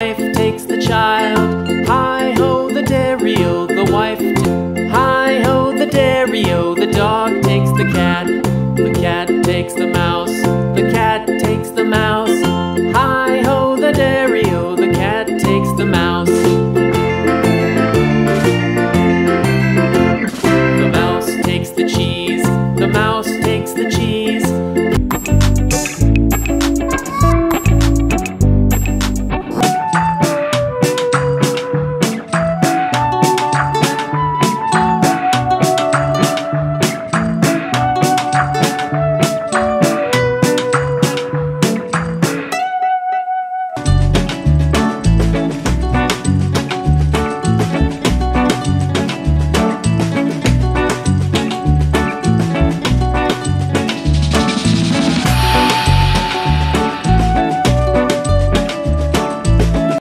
wife takes the child. Hi ho, the dairy o, the wife. Hi ho, the dairy o, the dog takes the cat. The cat takes the mouse. The cat takes the mouse. Hi ho, the dairy o, the cat takes the mouse. The mouse takes the cheese. The mouse.